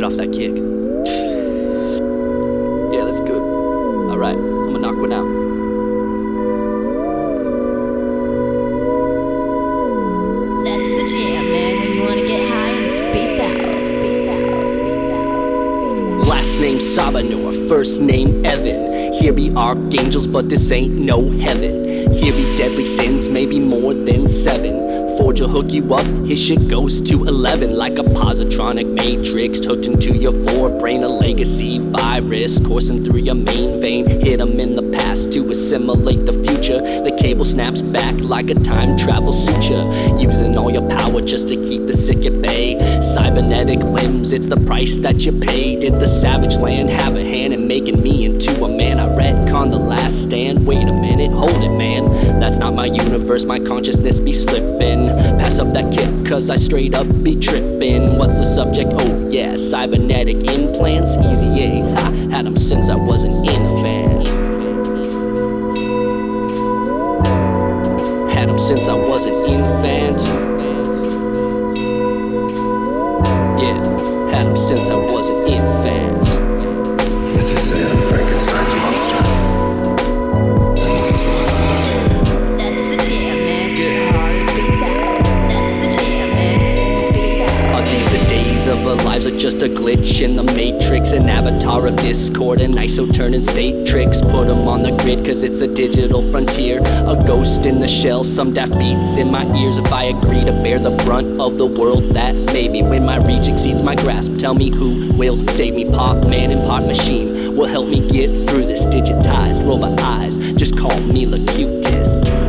that kick. Yeah, that's good. Alright, I'm gonna knock one out. That's the jam, man, when you wanna get high and space out. Space out, space out, space out. Last name Sabahnur, first name Evan. Here be archangels, but this ain't no heaven. Here be deadly sins, maybe more than seven. Forge will hook you up, his shit goes to 11 like a positronic matrix hooked into your forebrain. A legacy virus coursing through your main vein. Hit 'em in the past to assimilate the future. The cable snaps back like a time travel suture. Using all your power just to keep the sick at bay. Cybernetic limbs, it's the price that you pay. Did the savage land have a hand in making me into a man? I retcon the last stand. Wait a minute, hold it. That's not my universe, my consciousness be slipping. Pass up that kick, cause I straight up be tripping. What's the subject? Oh, yeah, cybernetic implants. Easy A, ha, had 'em since I was an infant. Had 'em since I was an infant. Yeah, had 'em since I was an infant. Of our lives are just a glitch in the matrix? An avatar of discord and ISO turning state tricks. Put them on the grid cause it's a digital frontier. A ghost in the shell, some daft beats in my ears. If I agree to bear the brunt of the world that maybe. When my reach exceeds my grasp, tell me who will save me. Pop man and pop machine will help me get through this digitized robot eyes. Just call me the Q-tip.